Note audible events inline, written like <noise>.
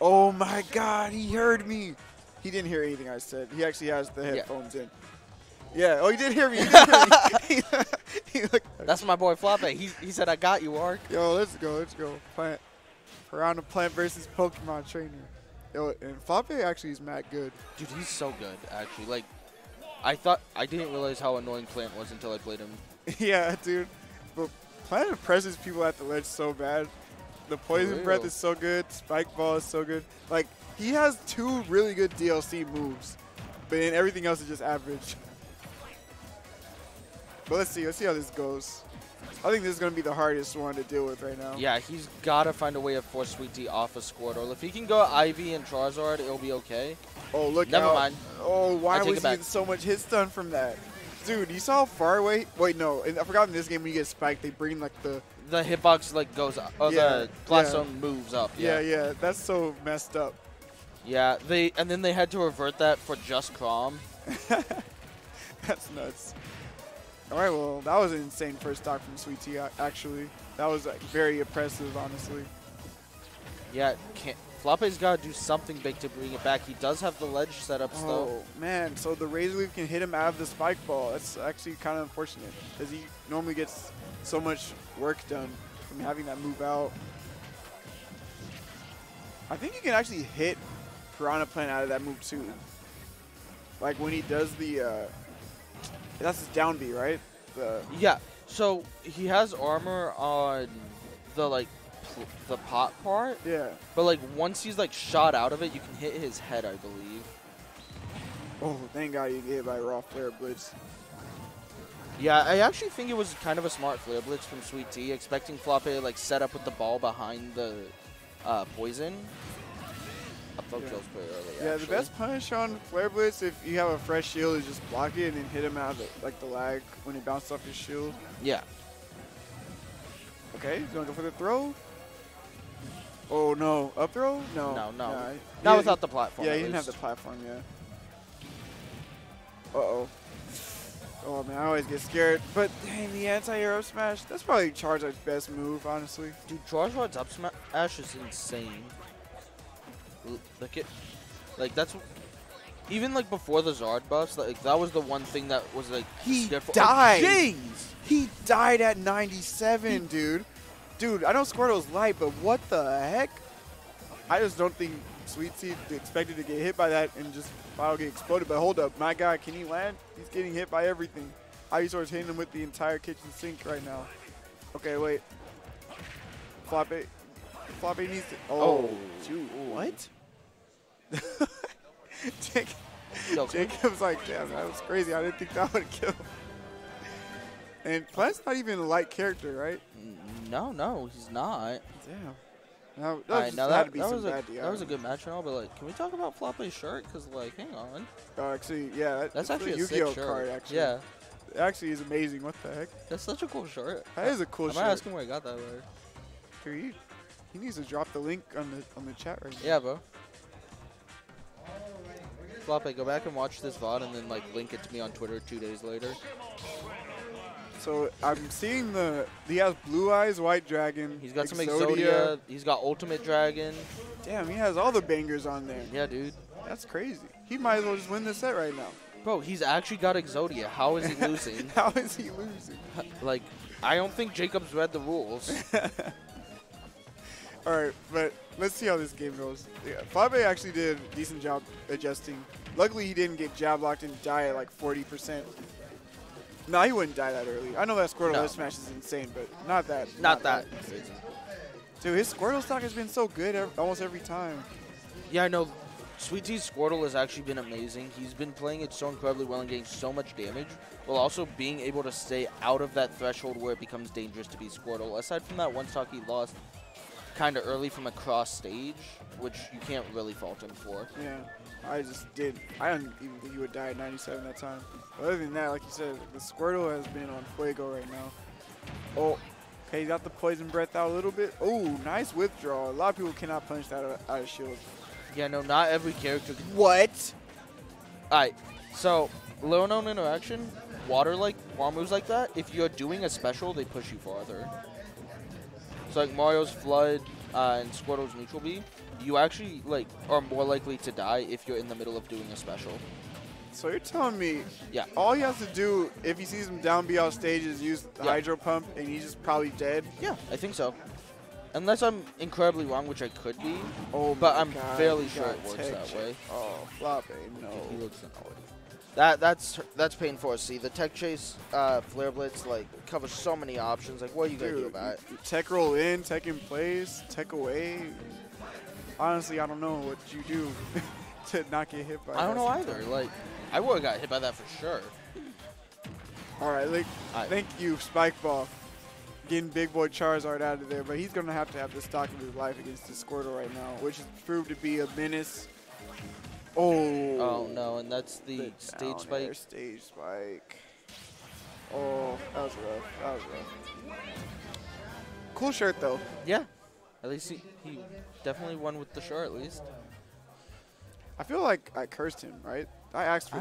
Oh my god, he heard me. He didn't hear anything I said. He actually has the Yeah. headphones in. Yeah, oh, he did hear me. He <laughs> did hear me. he looked- That's my boy Floppeh. He, he said, I got you, Ark. Yo, let's go, let's go. Plant. Piranha Plant versus Pokemon Trainer. Yo, and Floppeh actually is mad good. Dude, he's so good, actually. Like, I thought, I didn't realize how annoying Plant was until I played him. <laughs> yeah, dude. But Plant presses people at the ledge so bad. The Poison. Breath is so good. Spike Ball is so good. Like, he has two really good DLC moves. But then everything else is just average. But let's see. Let's see how this goes. I think this is going to be the hardest one to deal with right now. Yeah, he's got to find a way to force SweetT off of Squirtle. If he can go Ivy and Charizard, it'll be okay. Oh, look Never out. mind. Oh, why was he getting so much hit stun from that? Dude, you saw how far away? Wait, no. I forgot in this game when you get spiked, they bring like the. The hitbox, like, goes up. Oh, Yeah, the Blast yeah. Zone moves up. Yeah, Yeah. yeah. That's so messed up. Yeah, they and then they had to revert that for just Chrom. <laughs> That's nuts. All right, well, that was an insane first stock from SweetT, actually. That was like, very impressive, honestly. Yeah, can't, Floppeh's got to do something big to bring it back. He does have the ledge setups, though. Oh, man. So the Razor Leaf can hit him out of the spike ball. That's actually kind of unfortunate because he normally gets so much work done from having that move out. I think you can actually hit Piranha Plant out of that move, too. Like when he does the. Uh, that's his down B, right? The, Yeah, so he has armor on the, like, the pot part, yeah. but, like, once he's, like, shot out of it, you can hit his head, I believe. Oh, thank God you get hit by Raw Flare Blitz. Yeah, I actually think it was kind of a smart flare blitz from SweetT, expecting Floppeh to, like, set up with the ball behind the uh, poison. Yeah. early, Yeah, the best punish on Flare Blitz, if you have a fresh shield, is just block it and then hit him out of the, like the lag when he bounced off his shield. Yeah. Okay, he's gonna go for the throw. Oh no, up throw? No. No, no. Nah, he- Not he- without the platform. Yeah, he didn't have the platform, yeah. Uh oh. Oh man, I always get scared. But dang, the anti-air smash, that's probably Charizard's best move, honestly. Dude, Charizard's up smash is insane. Look at, like that's, even like before the Zard buffs, like that was the one thing that was like He different. died. Jeez. He died at 97, dude. Dude, I know Squirtle's light, but what the heck? I just don't think SweetT expected to get hit by that and just File get exploded. But hold up, my guy, can he land? He's getting hit by everything. Ivysaur's hitting him with the entire kitchen sink right now. Okay, wait. Floppeh. Floppeh needs to. Oh, Oh. dude, what? <laughs> Jake, Jacob's like, damn, that was crazy. I didn't think that would kill. And Plant's not even a light character, right? N- No, no, he's not. Damn. Now, that, now that, that was a that was a good match and all, but like, can we talk about Floppeh's shirt? Cause like, hang on, Uh, actually, yeah, that, that's actually a Yu-Gi-Oh card. Actually, Yeah, it actually is amazing. What the heck? that's such a cool shirt. That is a cool I shirt. might ask him where I got that. Word. Dude, he, he needs to drop the link on the on the chat right now. Yeah, bro. Floppeh, go back and watch this VOD and then like link it to me on Twitter two days later. So I'm seeing the he has blue eyes, white dragon. He's got some Exodia. Exodia. He's got Ultimate Dragon. Damn, he has all the bangers on there. Yeah, dude. That's crazy. He might as well just win the set right now. Bro, he's actually got Exodia. How is he <laughs> losing? How is he losing? <laughs> like, I don't think Jacob's read the rules. <laughs> All right, but let's see how this game goes. Yeah, Fabe actually did a decent job adjusting. Luckily, he didn't get jab locked and die at like 40%. No, he wouldn't die that early. I know that Squirtle No. Smash is insane, but not that. Not that. Dude, his Squirtle stock has been so good ev- almost every time. Yeah, I know. SweetT's Squirtle has actually been amazing. He's been playing it so incredibly well and getting so much damage, while also being able to stay out of that threshold where it becomes dangerous to be Squirtle. Aside from that one stock he lost kind of early from a cross stage, which you can't really fault him for. Yeah, I just did. I didn't even think he would die at 97 that time. But other than that, like you said, the Squirtle has been on fuego right now. Oh, okay, he got the poison breath out a little bit. Oh, nice withdrawal. A lot of people cannot punch that out out of shield. Yeah, no, not every character can. What? Alright, so, low known interaction, water like, water moves like that, if you're doing a special, they push you farther. So, like Mario's Flood uh, and Squirtle's Neutral B, you actually like are more likely to die if you're in the middle of doing a special. So you're telling me Yeah. all he has to do if he sees him down B off stage is use the Yeah. hydro pump and he's just probably dead? Yeah, I think so. Unless I'm incredibly wrong, which I could be. Oh But I'm God, fairly sure it works that way. Oh, flop A, no. He looks annoyed. That that's that's painful to see. The tech chase, uh, flare blitz like covers so many options. Like, what are you gonna do about it? tech roll in, tech in place, tech away. Honestly, I don't know what you do <laughs> to not get hit by I don't know either. sometimes. Like, I would have got hit by that for sure. All right, like, I- thank you, Spike Ball, getting Big Boy Charizard out of there. But he's gonna have to have the stock of his life against the Squirtle right now, which has proved to be a menace. Oh. Oh no, and that's the, The stage spike. stage spike. Oh, that was rough. That was rough. Cool shirt though. Yeah, at least he, he definitely won with the shirt. At least. I feel like I cursed him, right? I asked for I